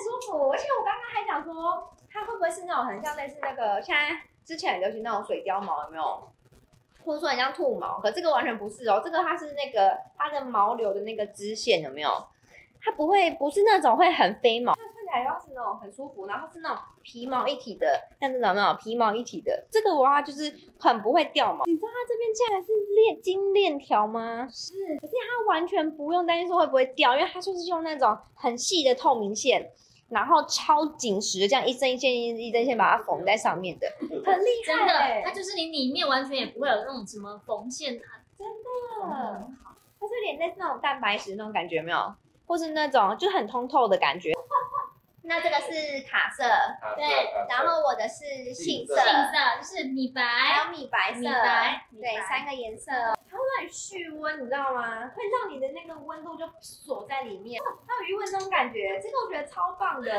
舒服，而且我刚刚还想说，它会不会是那种很像类似那个现在之前很流行那种水貂毛，有没有？或者说很像兔毛，可这个完全不是哦，这个它是那个它的毛流的那个支线，有没有？它不会不是那种会很飞毛，它看起来要是那种很舒服，然后是那种皮毛一体的，像这种那种皮毛一体的，这个的话就是很不会掉毛。你知道它这边竟然是链金链条吗？是，可是它完全不用担心说会不会掉，因为它就是用那种很细的透明线，然后超紧实的这样一针一线一一针线把它缝在上面的，很厉真的，它就是你里面完全也不会有那种什么缝线啊，真的，它是有点类似那种蛋白石那种感觉，有没有？或是那种就很通透的感觉。那这个是卡色，对然后我的是杏色，杏色就是米白，还有米白色，米白对，三个颜色哦。它会让你蓄温，你知道吗？会让你的那个温度就锁在里面，它有余温这种感觉，这个我觉得超棒的。